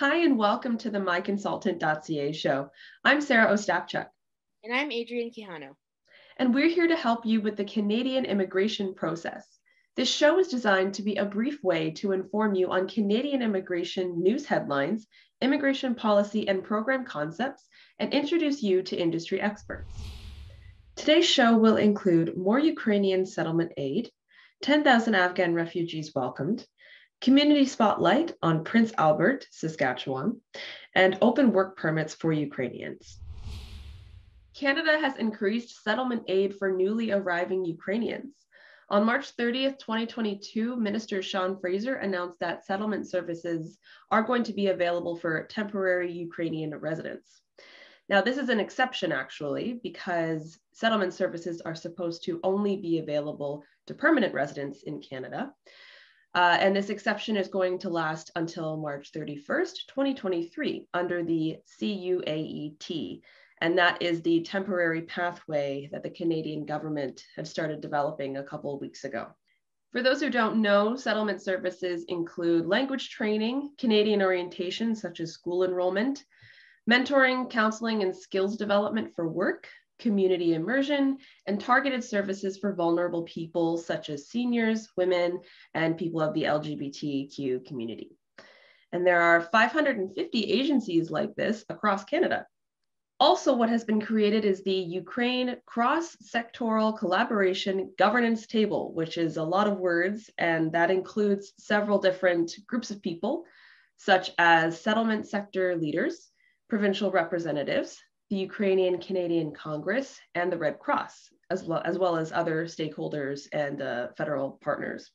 Hi, and welcome to the MyConsultant.ca show. I'm Sarah Ostapchuk. And I'm Adrienne Quijano. And we're here to help you with the Canadian immigration process. This show is designed to be a brief way to inform you on Canadian immigration news headlines, immigration policy and program concepts, and introduce you to industry experts. Today's show will include more Ukrainian settlement aid, 10,000 Afghan refugees welcomed, community spotlight on Prince Albert, Saskatchewan, and open work permits for Ukrainians. Canada has increased settlement aid for newly arriving Ukrainians. On March 30th, 2022, Minister Sean Fraser announced that settlement services are going to be available for temporary Ukrainian residents. Now, this is an exception actually, because settlement services are supposed to only be available to permanent residents in Canada. Uh, and this exception is going to last until March 31st, 2023, under the CUAET. And that is the temporary pathway that the Canadian government have started developing a couple of weeks ago. For those who don't know, settlement services include language training, Canadian orientation, such as school enrollment, mentoring, counseling, and skills development for work, community immersion, and targeted services for vulnerable people such as seniors, women, and people of the LGBTQ community. And there are 550 agencies like this across Canada. Also, what has been created is the Ukraine Cross Sectoral Collaboration Governance Table, which is a lot of words, and that includes several different groups of people, such as settlement sector leaders, provincial representatives, the Ukrainian Canadian Congress, and the Red Cross, as well as, well as other stakeholders and uh, federal partners.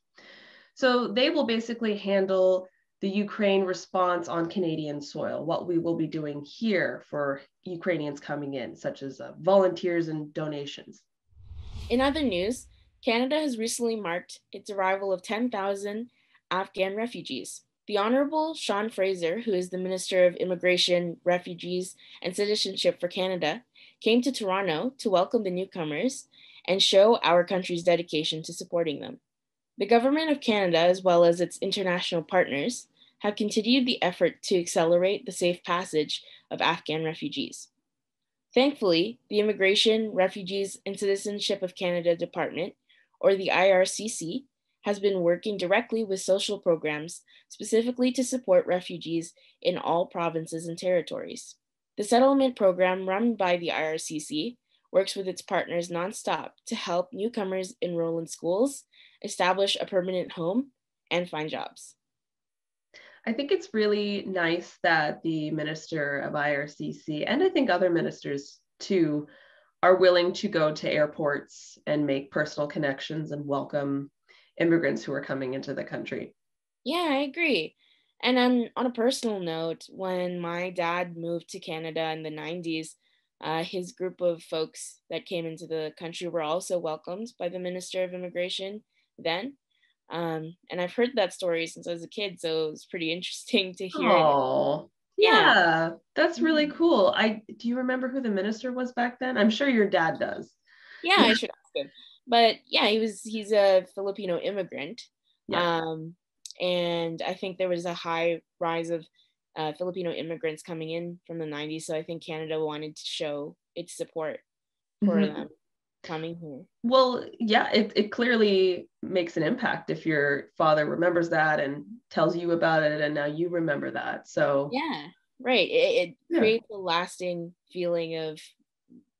So they will basically handle the Ukraine response on Canadian soil, what we will be doing here for Ukrainians coming in, such as uh, volunteers and donations. In other news, Canada has recently marked its arrival of 10,000 Afghan refugees. The Honorable Sean Fraser, who is the Minister of Immigration, Refugees, and Citizenship for Canada, came to Toronto to welcome the newcomers and show our country's dedication to supporting them. The Government of Canada, as well as its international partners, have continued the effort to accelerate the safe passage of Afghan refugees. Thankfully, the Immigration, Refugees, and Citizenship of Canada Department, or the IRCC, has been working directly with social programs specifically to support refugees in all provinces and territories. The settlement program run by the IRCC works with its partners nonstop to help newcomers enroll in schools, establish a permanent home, and find jobs. I think it's really nice that the minister of IRCC and I think other ministers too are willing to go to airports and make personal connections and welcome immigrants who are coming into the country. Yeah, I agree. And on, on a personal note, when my dad moved to Canada in the 90s, uh, his group of folks that came into the country were also welcomed by the Minister of Immigration then. Um, and I've heard that story since I was a kid, so it was pretty interesting to hear. Oh, yeah. yeah, that's really mm-hmm. cool. I do you remember who the minister was back then? I'm sure your dad does. Yeah, I should ask him but yeah, he was he's a Filipino immigrant. Yeah. Um, and I think there was a high rise of uh, Filipino immigrants coming in from the 90s. So I think Canada wanted to show its support for mm-hmm. them coming here. Well, yeah, it, it clearly makes an impact if your father remembers that and tells you about it, and now you remember that. So, yeah, right. It, it yeah. creates a lasting feeling of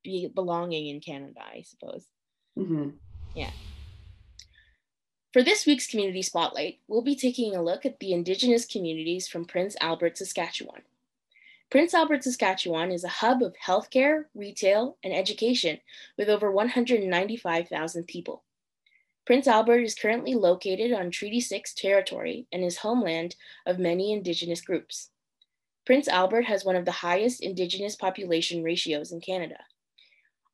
be, belonging in Canada, I suppose. Mm-hmm. Yeah. For this week's Community Spotlight, we'll be taking a look at the Indigenous communities from Prince Albert, Saskatchewan. Prince Albert, Saskatchewan is a hub of healthcare, retail, and education with over 195,000 people. Prince Albert is currently located on Treaty 6 territory and is homeland of many Indigenous groups. Prince Albert has one of the highest Indigenous population ratios in Canada.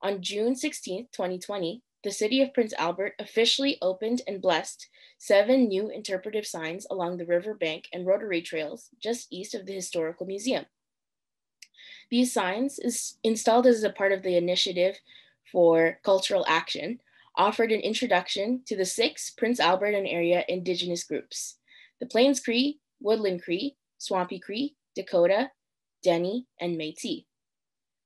On June 16, 2020, the city of Prince Albert officially opened and blessed seven new interpretive signs along the riverbank and rotary trails just east of the Historical Museum. These signs, is installed as a part of the initiative for cultural action, offered an introduction to the six Prince Albert and area Indigenous groups the Plains Cree, Woodland Cree, Swampy Cree, Dakota, Dene, and Métis.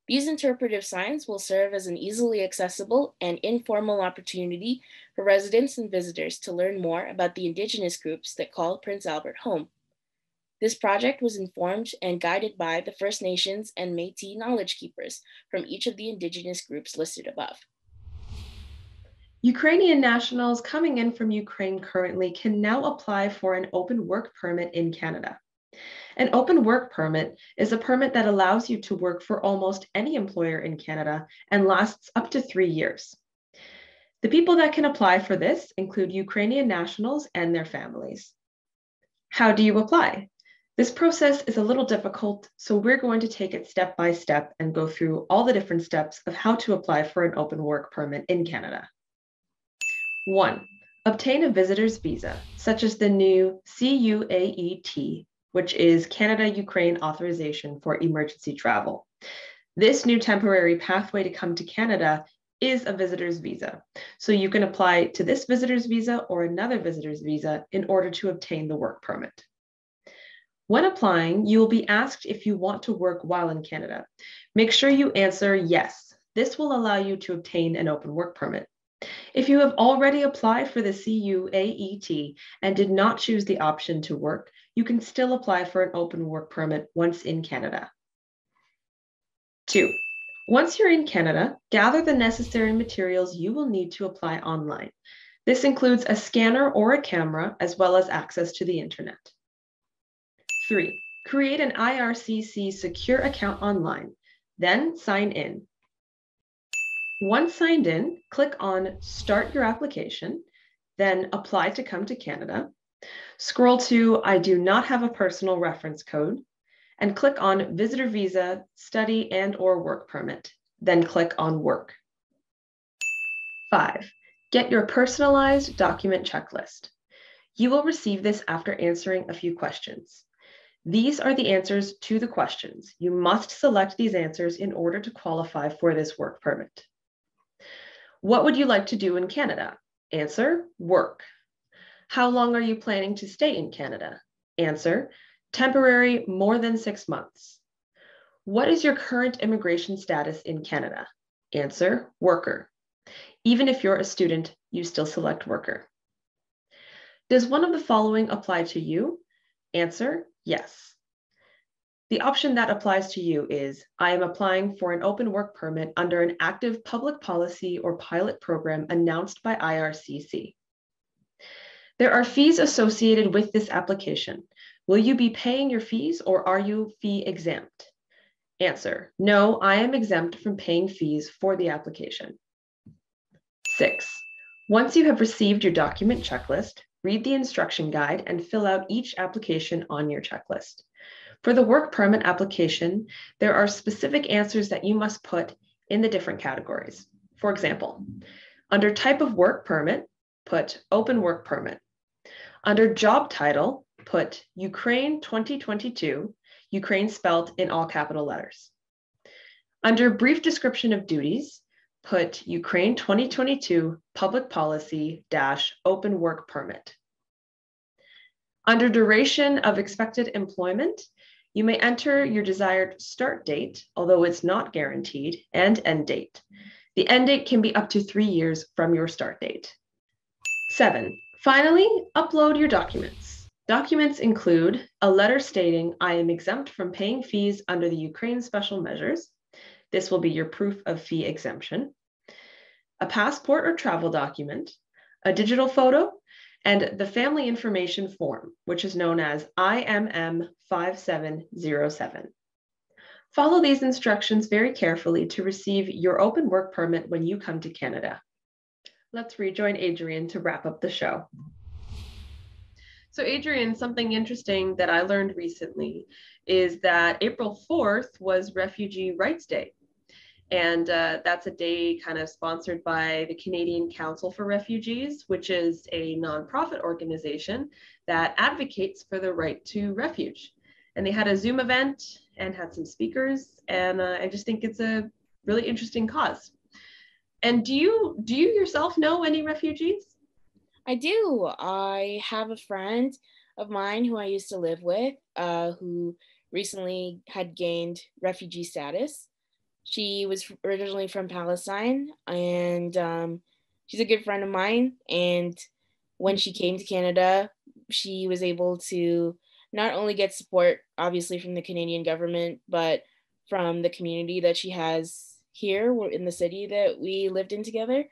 These interpretive signs will serve as an easily accessible and informal opportunity for residents and visitors to learn more about the Indigenous groups that call Prince Albert home. This project was informed and guided by the First Nations and Métis knowledge keepers from each of the Indigenous groups listed above. Ukrainian nationals coming in from Ukraine currently can now apply for an open work permit in Canada. An open work permit is a permit that allows you to work for almost any employer in Canada and lasts up to three years. The people that can apply for this include Ukrainian nationals and their families. How do you apply? This process is a little difficult, so we're going to take it step by step and go through all the different steps of how to apply for an open work permit in Canada. One, obtain a visitor's visa, such as the new CUAET which is Canada Ukraine Authorization for Emergency Travel. This new temporary pathway to come to Canada is a visitor's visa. So you can apply to this visitor's visa or another visitor's visa in order to obtain the work permit. When applying, you will be asked if you want to work while in Canada. Make sure you answer yes. This will allow you to obtain an open work permit. If you have already applied for the CUAET and did not choose the option to work, you can still apply for an open work permit once in Canada. Two, once you're in Canada, gather the necessary materials you will need to apply online. This includes a scanner or a camera, as well as access to the internet. Three, create an IRCC secure account online, then sign in. Once signed in, click on Start Your Application, then Apply to Come to Canada, Scroll to I do not have a personal reference code and click on visitor visa, study and or work permit, then click on work. Five, get your personalized document checklist. You will receive this after answering a few questions. These are the answers to the questions. You must select these answers in order to qualify for this work permit. What would you like to do in Canada? Answer, work. How long are you planning to stay in Canada? Answer, temporary, more than six months. What is your current immigration status in Canada? Answer, worker. Even if you're a student, you still select worker. Does one of the following apply to you? Answer, yes. The option that applies to you is I am applying for an open work permit under an active public policy or pilot program announced by IRCC. There are fees associated with this application. Will you be paying your fees or are you fee exempt? Answer, no, I am exempt from paying fees for the application. Six, once you have received your document checklist, read the instruction guide and fill out each application on your checklist. For the work permit application, there are specific answers that you must put in the different categories. For example, under type of work permit, put open work permit. Under job title, put Ukraine 2022, Ukraine spelled in all capital letters. Under brief description of duties, put Ukraine 2022 public policy dash open work permit. Under duration of expected employment, you may enter your desired start date, although it's not guaranteed, and end date. The end date can be up to three years from your start date. Seven, Finally, upload your documents. Documents include a letter stating I am exempt from paying fees under the Ukraine special measures. This will be your proof of fee exemption. A passport or travel document, a digital photo, and the family information form, which is known as IMM 5707. Follow these instructions very carefully to receive your open work permit when you come to Canada. Let's rejoin Adrienne to wrap up the show. So, Adrienne, something interesting that I learned recently is that April 4th was Refugee Rights Day. And uh, that's a day kind of sponsored by the Canadian Council for Refugees, which is a nonprofit organization that advocates for the right to refuge. And they had a Zoom event and had some speakers. And uh, I just think it's a really interesting cause. And do you do you yourself know any refugees? I do. I have a friend of mine who I used to live with, uh, who recently had gained refugee status. She was originally from Palestine and um, she's a good friend of mine. And when she came to Canada, she was able to not only get support, obviously, from the Canadian government, but from the community that she has here in the city that we lived in together.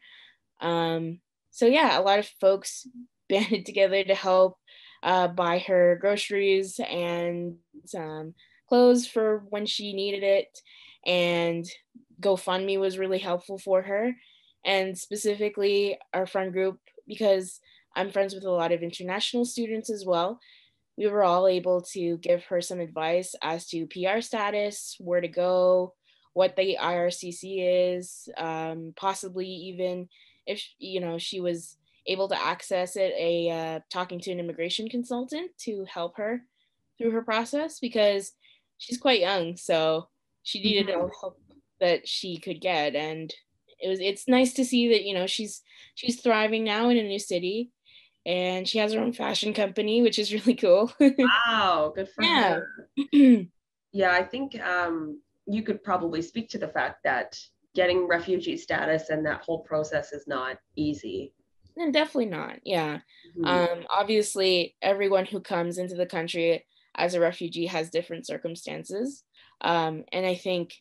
Um, so, yeah, a lot of folks banded together to help uh, buy her groceries and um, clothes for when she needed it. And GoFundMe was really helpful for her. And specifically, our friend group, because I'm friends with a lot of international students as well. We were all able to give her some advice as to PR status, where to go, what the IRCC is, um, possibly even if you know she was able to access it, a uh, talking to an immigration consultant to help her through her process because she's quite young, so she needed mm-hmm. all help that she could get, and it was it's nice to see that you know she's she's thriving now in a new city and she has her own fashion company, which is really cool. wow, good for yeah. her. yeah, I think um, you could probably speak to the fact that getting refugee status and that whole process is not easy. And definitely not. Yeah. Mm-hmm. Um, obviously, everyone who comes into the country as a refugee has different circumstances. Um, and I think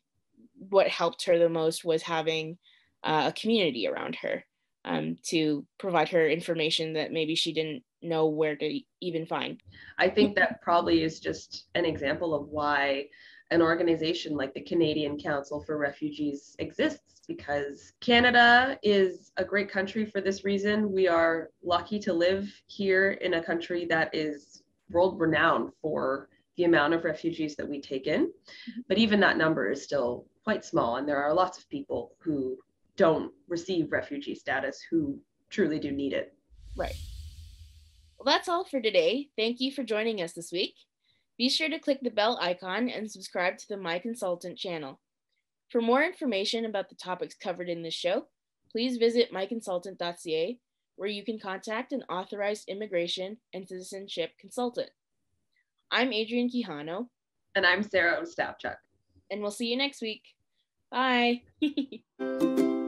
what helped her the most was having uh, a community around her um, to provide her information that maybe she didn't know where to even find. I think that probably is just an example of why an organization like the Canadian Council for Refugees exists because Canada is a great country for this reason. We are lucky to live here in a country that is world renowned for the amount of refugees that we take in. Mm-hmm. But even that number is still quite small, and there are lots of people who don't receive refugee status who truly do need it. Right. Well, that's all for today. Thank you for joining us this week. Be sure to click the bell icon and subscribe to the My Consultant channel. For more information about the topics covered in this show, please visit myconsultant.ca, where you can contact an authorized immigration and citizenship consultant. I'm Adrienne Quijano. And I'm Sarah Ostapchuk. And we'll see you next week. Bye.